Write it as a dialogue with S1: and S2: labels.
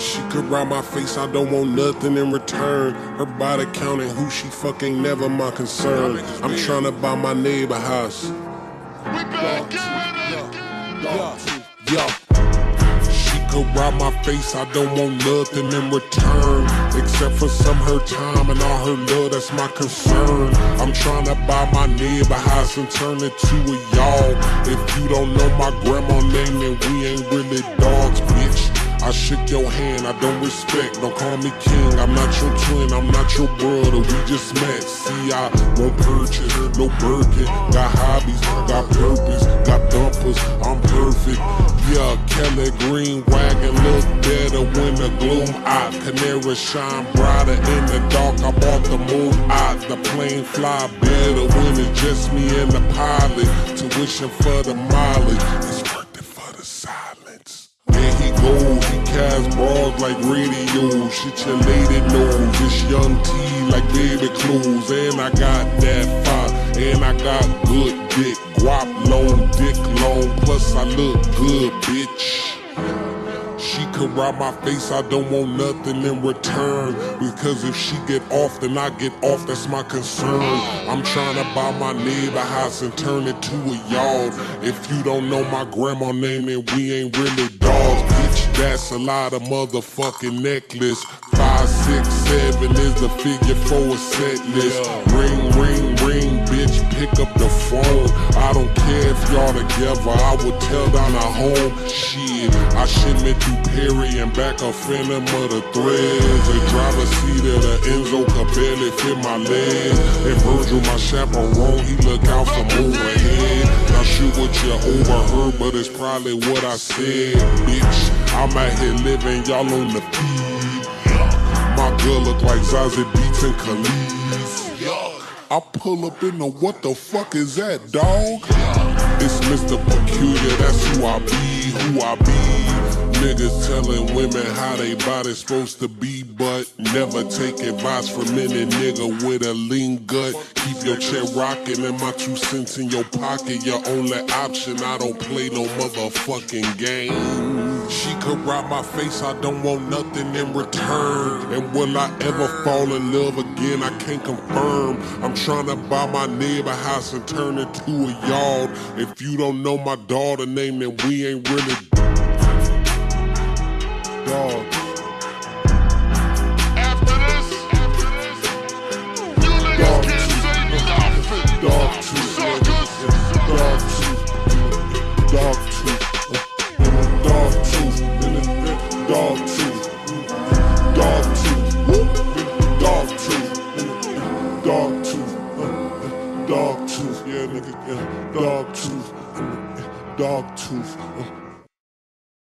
S1: She could ride my face, I don't want nothing in return. Her body counting who she fucking never my concern. I'm trying to buy my neighbor house.
S2: We back at it.
S1: Yeah. She could ride my face, I don't want nothing in return. Except for some her time and all her love, that's my concern. I'm trying to buy my neighbor house and turn it to a y'all. If you don't know my grandma name, then we ain't really dogs. I shook your hand, I don't respect. Don't call me king, I'm not your twin, I'm not your brother. We just met. See, I won't purchase, no Birkin. Got hobbies, got purpose, got dumpers, I'm perfect. Yeah, Kelly Green wagon look better when the gloom out. Canary shine brighter in the dark. I bought the moon out. The plane fly better when it's just me and the pilot. Tuition for the mileage. It's There he cast bras like radio. Shit your lady knows. It's young T like baby clothes. And I got that fire. And I got good dick. Guap long, dick long. Plus I look good, bitch. She could rob my face, I don't want nothing in return. Because if she get off, then I get off, that's my concern. I'm trying to buy my neighbor house and turn it to a yard. If you don't know my grandma name, then we ain't really dogs. That's a lot of motherfucking necklace. Five, six, seven is the figure for a set list. Ring, ring, ring, bitch, pick up the phone. I don't care if y'all together, I would tell down a home. Shit, I shipment through Perry and back a phantom of the threads. A driver seat of the Enzo could barely fit my legs. And Virgil, my chaperone, he look out for from overhead. Not sure what you overheard, but it's probably what I said, bitch. I'm out here living, y'all on the feed. My girl look like Zazie Beetz and Khalid. I pull up in the what the fuck is that, dog? It's Mr. Peculiar, that's who I be, who I be. Niggas telling women how they body supposed to be, but never take advice from any nigga with a lean gut. Keep your chair rocking and my two cents in your pocket. Your only option, I don't play no motherfucking game. She could rob my face, I don't want nothing in return. And will I ever fall in love again? I can't confirm. I'm trying to buy my neighbor house and turn it to a yard. If you don't know my daughter name, then we ain't really dog tooth, yeah, nigga, yeah, dog tooth, uh, dog tooth. Uh.